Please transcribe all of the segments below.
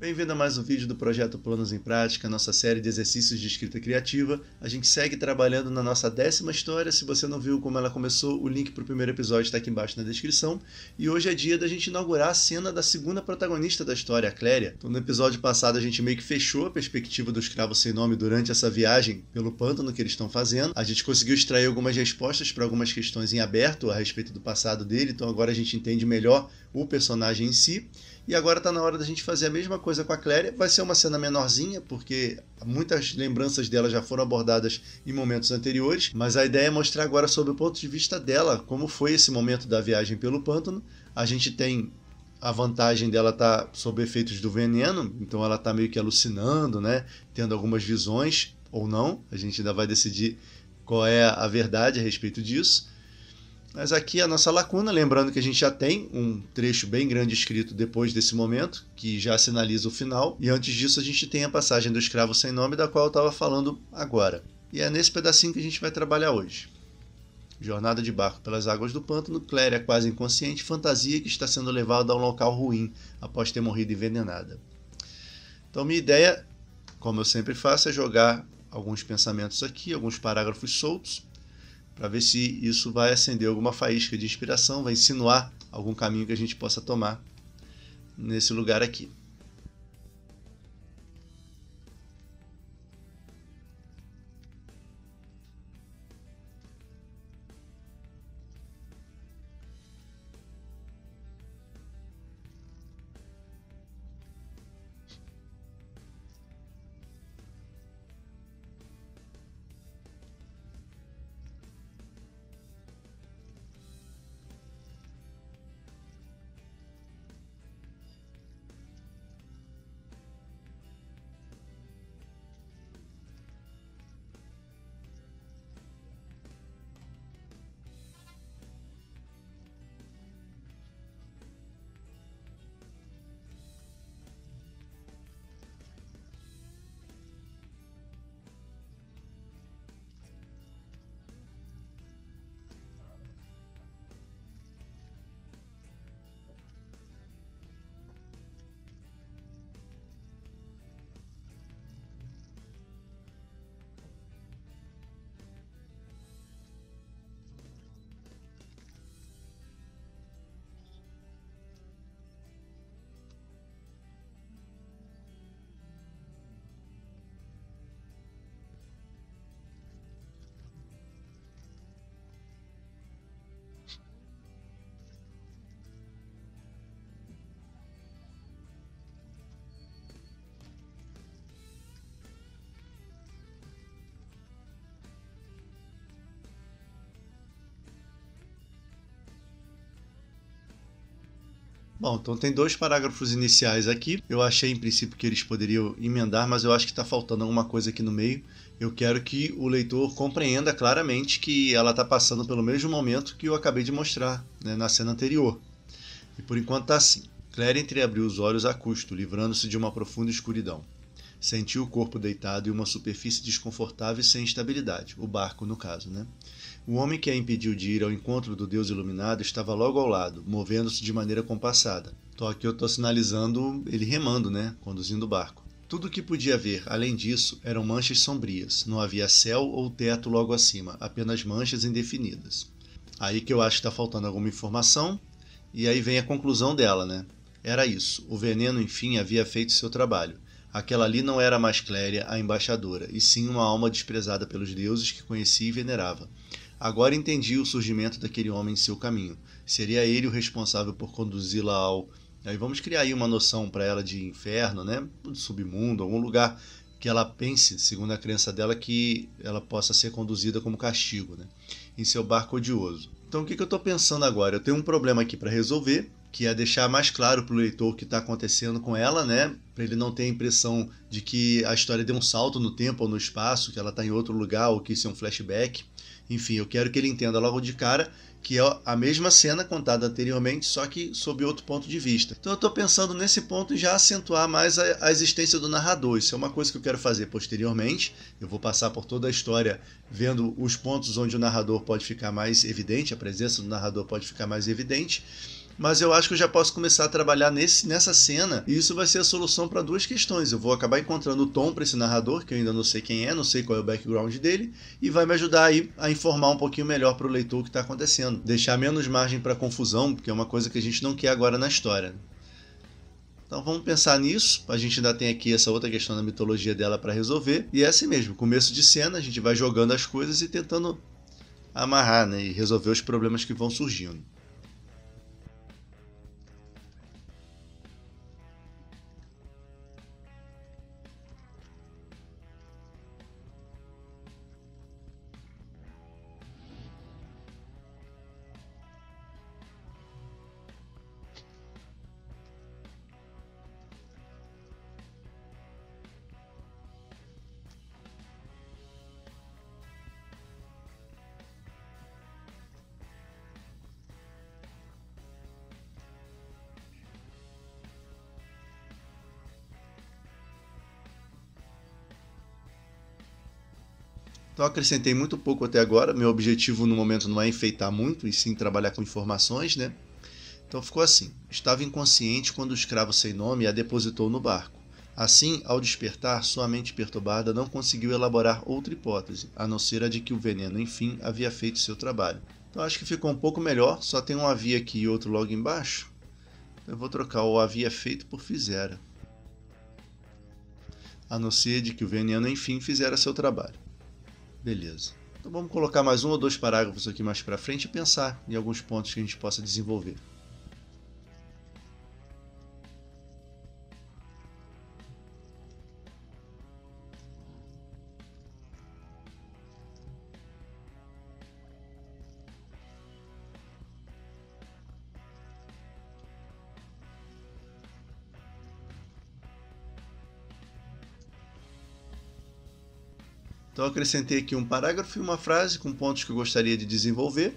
Bem-vindo a mais um vídeo do projeto Planos em Prática, nossa série de exercícios de escrita criativa. A gente segue trabalhando na nossa décima história. Se você não viu como ela começou, o link para o primeiro episódio está aqui embaixo na descrição. E hoje é dia da gente inaugurar a cena da segunda protagonista da história, a Cléria. Então, no episódio passado, a gente meio que fechou a perspectiva do escravo sem nome durante essa viagem pelo pântano que eles estão fazendo. A gente conseguiu extrair algumas respostas para algumas questões em aberto a respeito do passado dele, então agora a gente entende melhor o personagem em si. E agora está na hora da gente fazer a mesma coisa com a Cléria. Vai ser uma cena menorzinha, porque muitas lembranças dela já foram abordadas em momentos anteriores, mas a ideia é mostrar agora sob o ponto de vista dela como foi esse momento da viagem pelo pântano. A gente tem a vantagem dela estar tá sob efeitos do veneno, então ela está meio que alucinando, né? Tendo algumas visões ou não. A gente ainda vai decidir qual é a verdade a respeito disso. Mas aqui a nossa lacuna, lembrando que a gente já tem um trecho bem grande escrito depois desse momento, que já sinaliza o final, e antes disso a gente tem a passagem do escravo sem nome, da qual eu estava falando agora. E é nesse pedacinho que a gente vai trabalhar hoje. Jornada de barco pelas águas do pântano, Claire é quase inconsciente, fantasia que está sendo levada a um local ruim após ter morrido envenenada. Então minha ideia, como eu sempre faço, é jogar alguns pensamentos aqui, alguns parágrafos soltos, para ver se isso vai acender alguma faísca de inspiração, vai insinuar algum caminho que a gente possa tomar nesse lugar aqui. Bom, então tem dois parágrafos iniciais aqui. Eu achei em princípio que eles poderiam emendar, mas eu acho que está faltando alguma coisa aqui no meio. Eu quero que o leitor compreenda claramente que ela está passando pelo mesmo momento que eu acabei de mostrar né, na cena anterior. E por enquanto está assim. Claire entreabriu os olhos a custo, livrando-se de uma profunda escuridão. Sentiu o corpo deitado em uma superfície desconfortável e sem estabilidade, o barco no caso, né? O homem que a impediu de ir ao encontro do Deus iluminado estava logo ao lado, movendo-se de maneira compassada. Então aqui eu estou sinalizando ele remando, né? Conduzindo o barco. Tudo o que podia ver, além disso, eram manchas sombrias. Não havia céu ou teto logo acima, apenas manchas indefinidas. Aí que eu acho que está faltando alguma informação, e aí vem a conclusão dela, né? Era isso. O veneno, enfim, havia feito seu trabalho. Aquela ali não era mais Cléria, a embaixadora, e sim uma alma desprezada pelos deuses que conhecia e venerava. Agora entendi o surgimento daquele homem em seu caminho. Seria ele o responsável por conduzi-la ao. Aí vamos criar aí uma noção para ela de inferno, né? Submundo, algum lugar que ela pense, segundo a crença dela, que ela possa ser conduzida como castigo, né? Em seu barco odioso. Então o que, que eu estou pensando agora? Eu tenho um problema aqui para resolver, que é deixar mais claro para o leitor o que está acontecendo com ela, né? Para ele não ter a impressão de que a história deu um salto no tempo ou no espaço, que ela está em outro lugar ou que isso é um flashback. Enfim, eu quero que ele entenda logo de cara que é a mesma cena contada anteriormente, só que sob outro ponto de vista. Então eu estou pensando nesse ponto já acentuar mais a, a, existência do narrador. Isso é uma coisa que eu quero fazer posteriormente. Eu vou passar por toda a história vendo os pontos onde o narrador pode ficar mais evidente, a presença do narrador pode ficar mais evidente. Mas eu acho que eu já posso começar a trabalhar nesse, nessa cena e isso vai ser a solução para duas questões. Eu vou acabar encontrando o tom para esse narrador, que eu ainda não sei quem é, não sei qual é o background dele, e vai me ajudar aí a informar um pouquinho melhor para o leitor o que está acontecendo. Deixar menos margem para confusão, porque é uma coisa que a gente não quer agora na história. Então vamos pensar nisso. A gente ainda tem aqui essa outra questão da mitologia dela para resolver. E é assim mesmo, começo de cena, a gente vai jogando as coisas e tentando amarrar né, e resolver os problemas que vão surgindo. Então acrescentei muito pouco até agora. Meu objetivo no momento não é enfeitar muito, e sim trabalhar com informações, né? Então ficou assim: estava inconsciente quando o escravo sem nome a depositou no barco. Assim, ao despertar, sua mente perturbada não conseguiu elaborar outra hipótese, a não ser a de que o veneno, enfim, havia feito seu trabalho. Então acho que ficou um pouco melhor, só tem um havia aqui e outro logo embaixo. Eu vou trocar o havia feito por fizera. A não ser de que o veneno, enfim, fizera seu trabalho. Beleza. Então vamos colocar mais um ou dois parágrafos aqui mais para frente e pensar em alguns pontos que a gente possa desenvolver. Então acrescentei aqui um parágrafo e uma frase com pontos que eu gostaria de desenvolver.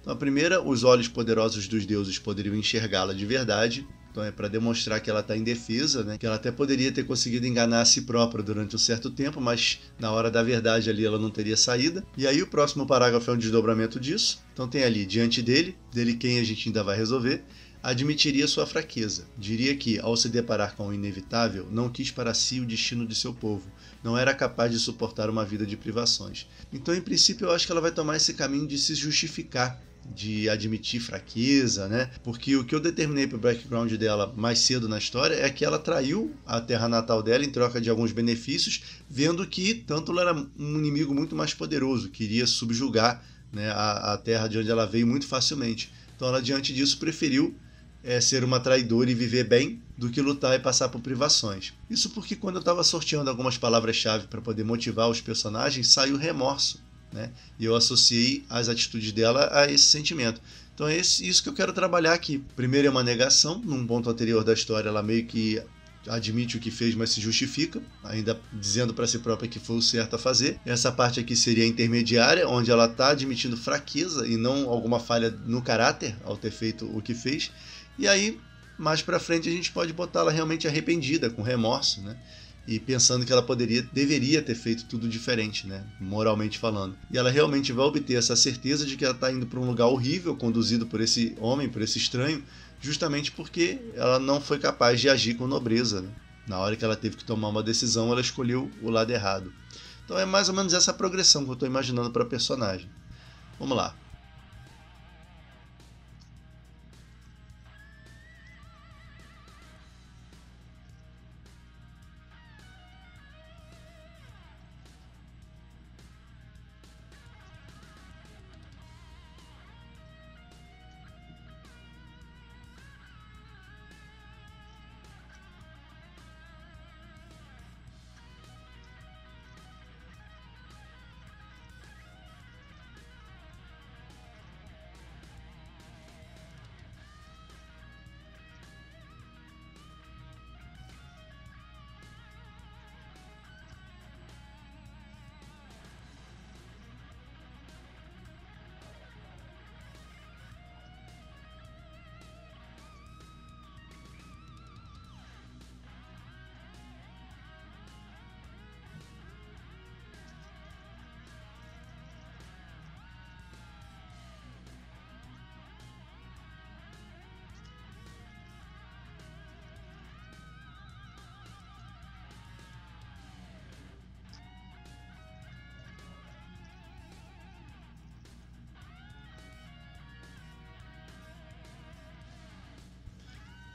Então a primeira, os olhos poderosos dos deuses poderiam enxergá-la de verdade. Então é para demonstrar que ela está indefesa, né? que ela até poderia ter conseguido enganar a si própria durante um certo tempo, mas na hora da verdade ali ela não teria saída. E aí o próximo parágrafo é um desdobramento disso. Então tem ali, diante dele, dele quem a gente ainda vai resolver, admitiria sua fraqueza. Diria que, ao se deparar com o inevitável, não quis para si o destino de seu povo, não era capaz de suportar uma vida de privações. Então, em princípio, eu acho que ela vai tomar esse caminho de se justificar de admitir fraqueza, né? Porque o que eu determinei para o background dela mais cedo na história é que ela traiu a terra natal dela em troca de alguns benefícios, vendo que tanto ela era um inimigo muito mais poderoso, queria subjugar né, a, a terra de onde ela veio muito facilmente. Então ela, diante disso, preferiu é, ser uma traidora e viver bem do que lutar e passar por privações. Isso porque quando eu estava sorteando algumas palavras-chave para poder motivar os personagens, saiu remorso. Né? E eu associei as atitudes dela a esse sentimento. Então é isso que eu quero trabalhar aqui. Primeiro é uma negação, num ponto anterior da história ela meio que admite o que fez, mas se justifica, ainda dizendo para si própria que foi o certo a fazer. Essa parte aqui seria intermediária, onde ela está admitindo fraqueza e não alguma falha no caráter ao ter feito o que fez. E aí, mais para frente, a gente pode botá-la realmente arrependida, com remorso, né? E pensando que ela poderia, deveria ter feito tudo diferente, né? Moralmente falando. E ela realmente vai obter essa certeza de que ela está indo para um lugar horrível, conduzido por esse homem, por esse estranho, justamente porque ela não foi capaz de agir com nobreza. Né? Na hora que ela teve que tomar uma decisão, ela escolheu o lado errado. Então é mais ou menos essa progressão que eu estou imaginando para a personagem. Vamos lá.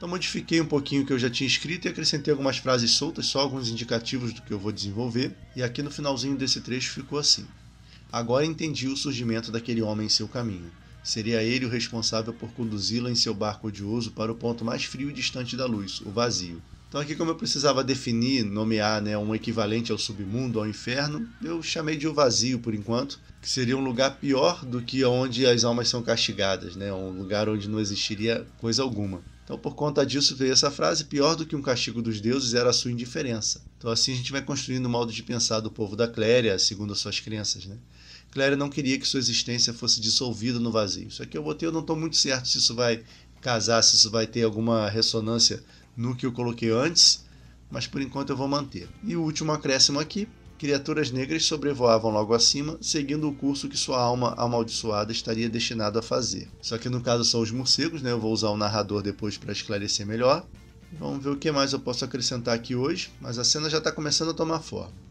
Então modifiquei um pouquinho o que eu já tinha escrito e acrescentei algumas frases soltas, só alguns indicativos do que eu vou desenvolver. E aqui no finalzinho desse trecho ficou assim: Agora entendi o surgimento daquele homem em seu caminho. Seria ele o responsável por conduzi-la em seu barco odioso para o ponto mais frio e distante da luz, o vazio. Então aqui como eu precisava definir, nomear né, um equivalente ao submundo, ao inferno, eu chamei de o vazio por enquanto, que seria um lugar pior do que onde as almas são castigadas, né, um lugar onde não existiria coisa alguma. Então, por conta disso, veio essa frase: pior do que um castigo dos deuses era a sua indiferença. Então, assim a gente vai construindo o modo de pensar do povo da Cléria, segundo as suas crenças. Né? Cléria não queria que sua existência fosse dissolvida no vazio. Isso aqui eu botei, eu não estou muito certo se isso vai casar, se isso vai ter alguma ressonância no que eu coloquei antes, mas por enquanto eu vou manter. E o último acréscimo aqui: criaturas negras sobrevoavam logo acima, seguindo o curso que sua alma amaldiçoada estaria destinada a fazer. Só que no caso são os morcegos, né? Eu vou usar o narrador depois para esclarecer melhor. Vamos ver o que mais eu posso acrescentar aqui hoje, mas a cena já está começando a tomar forma.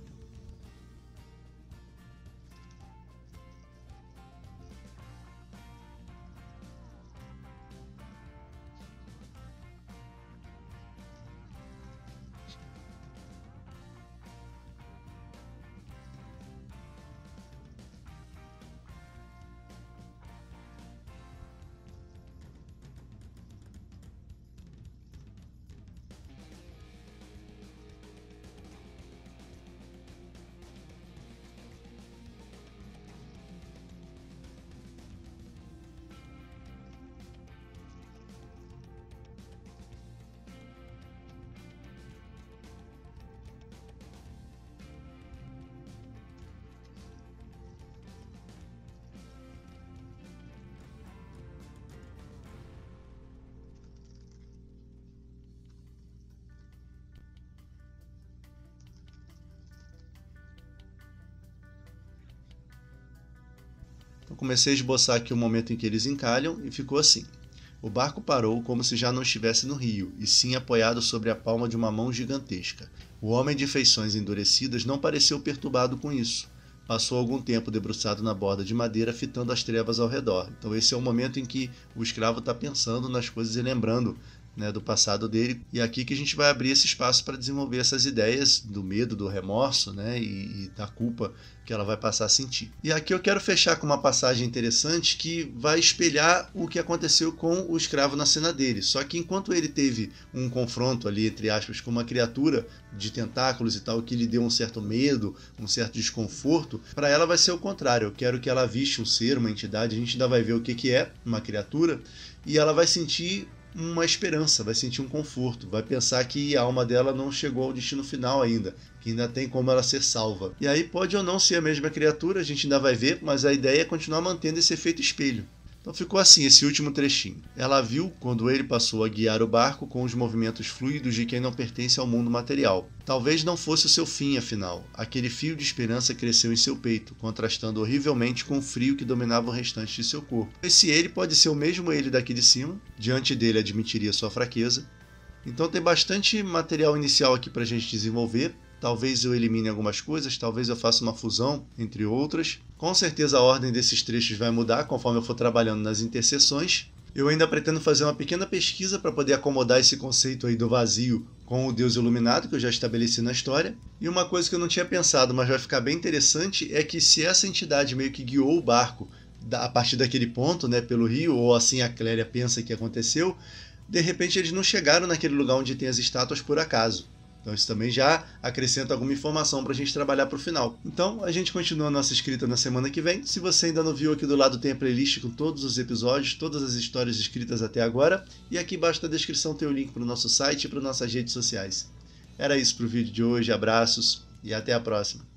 Então comecei a esboçar aqui o momento em que eles encalham e ficou assim. O barco parou como se já não estivesse no rio, e sim apoiado sobre a palma de uma mão gigantesca. O homem de feições endurecidas não pareceu perturbado com isso. Passou algum tempo debruçado na borda de madeira, fitando as trevas ao redor. Então, esse é o momento em que o escravo está pensando nas coisas e lembrando né, do passado dele. E é aqui que a gente vai abrir esse espaço para desenvolver essas ideias do medo, do remorso né, e, e, da culpa que ela vai passar a sentir. E aqui eu quero fechar com uma passagem interessante que vai espelhar o que aconteceu com o escravo na cena dele. Só que enquanto ele teve um confronto ali, entre aspas, com uma criatura de tentáculos e tal, que lhe deu um certo medo, um certo desconforto, para ela vai ser o contrário. Eu quero que ela viste um ser, uma entidade, a gente ainda vai ver o que, que é uma criatura, e ela vai sentir uma esperança, vai sentir um conforto, vai pensar que a alma dela não chegou ao destino final ainda, que ainda tem como ela ser salva. E aí pode ou não ser a mesma criatura, a gente ainda vai ver, mas a ideia é continuar mantendo esse efeito espelho. Então ficou assim esse último trechinho. Ela viu quando ele passou a guiar o barco com os movimentos fluidos de quem não pertence ao mundo material. Talvez não fosse o seu fim, afinal. Aquele fio de esperança cresceu em seu peito, contrastando horrivelmente com o frio que dominava o restante de seu corpo. Esse ele pode ser o mesmo ele daqui de cima, diante dele admitiria sua fraqueza. Então tem bastante material inicial aqui para a gente desenvolver. Talvez eu elimine algumas coisas, talvez eu faça uma fusão entre outras. Com certeza a ordem desses trechos vai mudar conforme eu for trabalhando nas interseções. Eu ainda pretendo fazer uma pequena pesquisa para poder acomodar esse conceito aí do vazio com o Deus iluminado que eu já estabeleci na história. E uma coisa que eu não tinha pensado, mas vai ficar bem interessante, é que se essa entidade meio que guiou o barco a partir daquele ponto, né, pelo rio, ou assim a Cléria pensa que aconteceu, de repente eles não chegaram naquele lugar onde tem as estátuas por acaso. Então isso também já acrescenta alguma informação para a gente trabalhar para o final. Então a gente continua a nossa escrita na semana que vem. Se você ainda não viu aqui do lado tem a playlist com todos os episódios, todas as histórias escritas até agora. E aqui embaixo na descrição tem o link para o nosso site e para nossas redes sociais. Era isso para o vídeo de hoje, abraços e até a próxima.